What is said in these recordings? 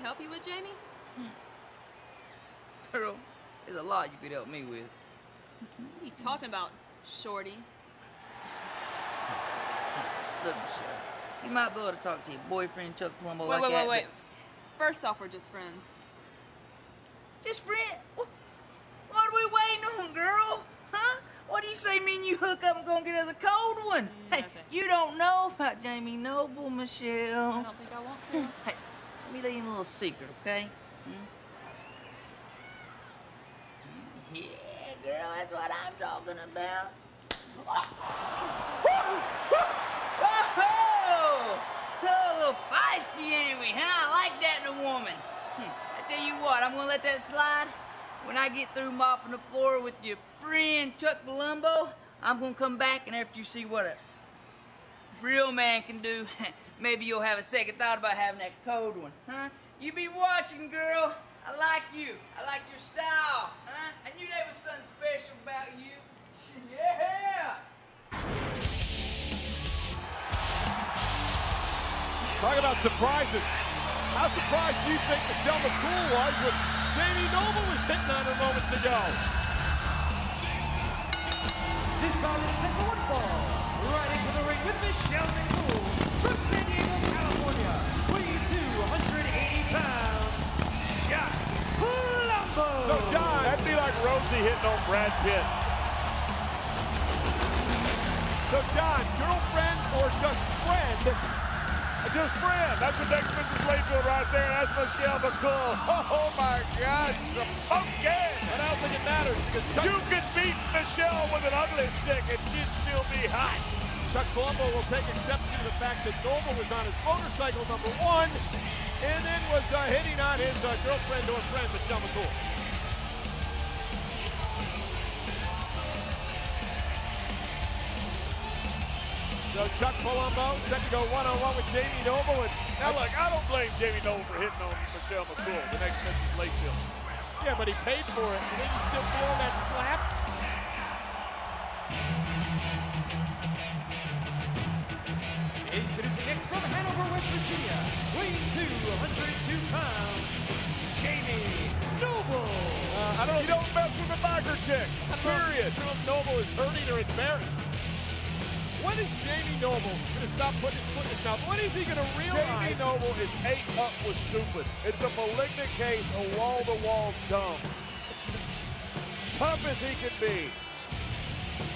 can help you with, Jamie? Girl, there's a lot you could help me with. What are you talking about, Shorty? Look, Michelle, you might be able to talk to your boyfriend, Chuck Palumbo, wait, like wait, that. wait, wait. wait, First off, we're just friends. Just friend? What, are we waiting on, girl? Huh? What do you say me and you hook up and gonna get us a cold one? Mm, hey, Nothing. you don't know about Jamie Noble, Michelle. I don't think I want to. Hey, let me let you a little secret, okay? Hmm? Yeah, girl, that's what I'm talking about. Oh, a little feisty, ain't we, huh? I like that in a woman. Hmm, I tell you what, I'm gonna let that slide. When I get through mopping the floor with your friend Chuck Palumbo, I'm gonna come back and after you see what a real man can do, maybe you'll have a second thought about having that cold one, huh? You be watching, girl. I like you. I like your style, huh? I knew there was something special about you. Yeah! Talk about surprises. How surprised do you think Michelle McCool was when Jamie Noble was hitting on her moments ago? This round is set for one fall. Right into the ring with Michelle McCool from San Diego, California, weighing 280 pounds. Chuck Palumbo. So, John, that'd be like Rosie hitting on Brad Pitt. So, John, girlfriend or just friend? Just friend. That's the next Mrs. Layfield right there. That's Michelle McCool. Oh, oh my gosh. The pumpkin. But I don't think it matters because Chuck... You could beat Michelle with an ugly stick and she'd still be hot. Chuck Palumbo will take exception to the fact that Noble was on his motorcycle number one and then was uh, hitting on his uh, girlfriend or friend, Michelle McCool. So Chuck Palumbo set to go one-on-one with Jamie Noble. And now look, I don't blame Jamie Noble for hitting on Michelle McCool, the next Mrs. Layfield. Yeah, but he paid for it. You think he's still feeling that slap? Introducing next from Hanover, West Virginia, weighing 202 pounds, Jamie Noble. Uh, I don't. You don't mess with a biker chick. Period. Know Noble is hurting or embarrassed. When is Jamie Noble going to stop putting his foot in his mouth? When is he going to realize? Jamie Noble is ate up with stupid. It's a malignant case of wall-to-wall dumb. Tough as he can be.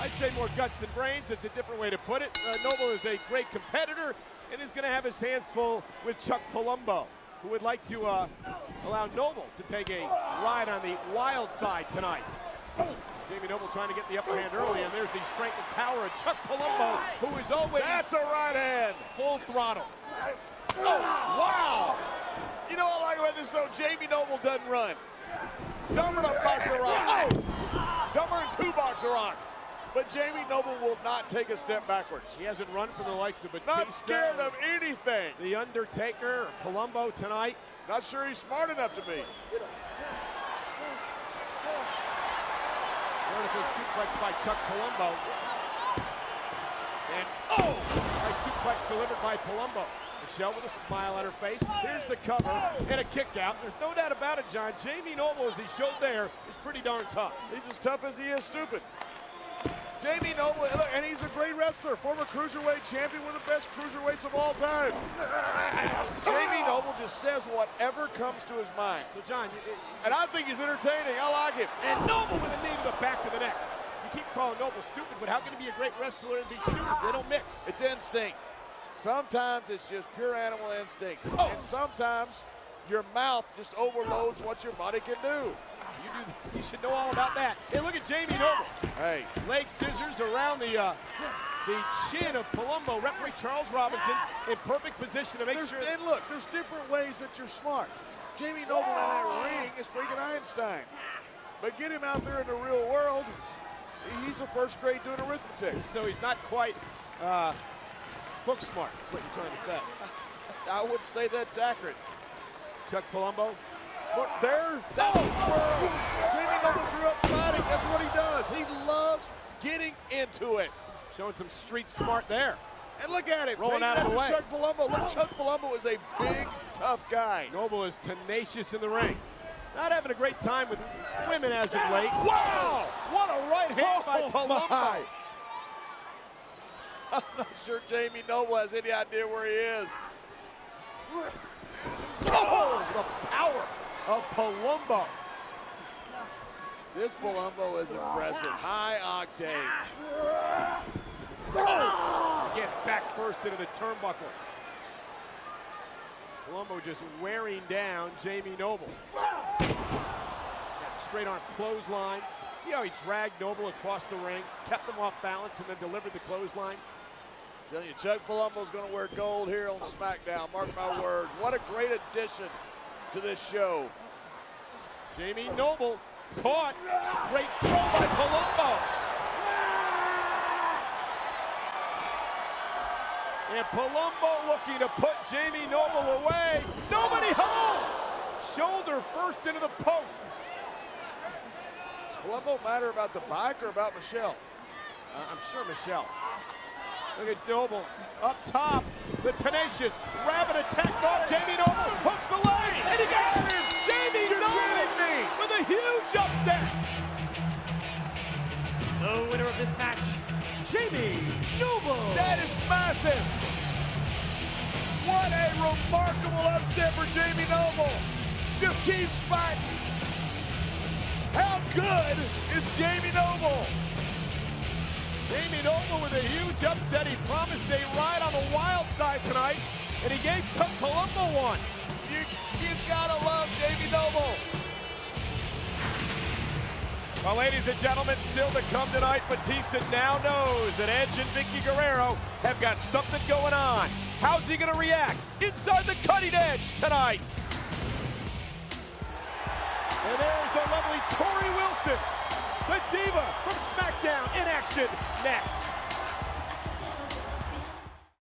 I'd say more guts than brains. It's a different way to put it. Uh, Noble is a great competitor and is going to have his hands full with Chuck Palumbo, who would like to uh, allow Noble to take a ride on the wild side tonight. Jamie Noble trying to get the upper hand early, and there's the strength and power of Chuck Palumbo, who is always That's a right hand. Full throttle. Oh, wow! You know what I like about this though? Jamie Noble doesn't run. Dumber than a box of rocks. Dumber than two box of rocks. But Jamie Noble will not take a step backwards. He hasn't run from the likes of Batista. Not scared of anything. The Undertaker, Palumbo tonight. Not sure he's smart enough to be. Vertical suplex by Chuck Palumbo. And oh! Nice suplex delivered by Palumbo. Michelle with a smile on her face. Here's the cover and a kick out. There's no doubt about it, John. Jamie Noble, as he showed there, is pretty darn tough. He's as tough as he is stupid. Jamie Noble, look, and he's a great wrestler, former cruiserweight champion, one of the best cruiserweights of all time. Jamie Noble just says whatever comes to his mind. So, John, you, you, and I think he's entertaining. I like him. And Noble with a knee to the back of the neck. You keep calling Noble stupid, but how can he be a great wrestler and be stupid? They don't mix. It's instinct. Sometimes it's just pure animal instinct. Oh. And sometimes your mouth just overloads what your body can do. You, do, should know all about that. Hey, look at Jamie Noble. Hey. Leg scissors around the uh, the chin of Palumbo. Referee Charles Robinson in perfect position to make There's, sure. And look, there's different ways that you're smart. Jamie Noble in that ring is freaking Einstein. But get him out there in the real world, he's a first grade doing arithmetic. So he's not quite uh, book smart, is what you're trying to say. I would say that's accurate. Chuck Palumbo. But there, that was where Jamie Noble grew up fighting. That's what he does. He loves getting into it. Showing some street smart there. And look at him. Rolling out of the way. Chuck Palumbo. Look, Chuck Palumbo is a big, tough guy. Noble is tenacious in the ring. Not having a great time with women as of late. Wow! What a right hand oh by Oh, Palumbo. my. I'm not sure Jamie Noble has any idea where he is. Oh, the power of Palumbo. This Palumbo is impressive. High octane. Oh! Get back first into the turnbuckle. Palumbo just wearing down Jamie Noble. That straight arm clothesline. See how he dragged Noble across the ring, kept him off balance, and then delivered the clothesline? Telling you, Chuck Palumbo's going to wear gold here on SmackDown. Mark my words. What a great addition to this show. Jamie Noble caught. Great throw by Palumbo. And Palumbo looking to put Jamie Noble away. Nobody home. Shoulder first into the post. Does Palumbo matter about the bike or about Michelle? Uh, I'm sure Michelle. Look at Noble up top. The tenacious rabbit attack by Jamie Noble hooks the leg, and he got him. Jamie You're Noble kidding me. with a huge upset. The winner of this match, Jamie Noble. That is massive. What a remarkable upset for Jamie Noble. Just keeps fighting. How good is Jamie Noble? Jamie Noble with a huge upset. He promised a ride on the wild side tonight, and he gave Chuck Palumbo one. You, you've got to love Jamie Noble. Well, ladies and gentlemen, still to come tonight, Batista now knows that Edge and Vickie Guerrero have got something going on. How's he going to react inside the cutting edge tonight? And there's the lovely Torrie Wilson, the diva from SmackDown in action next.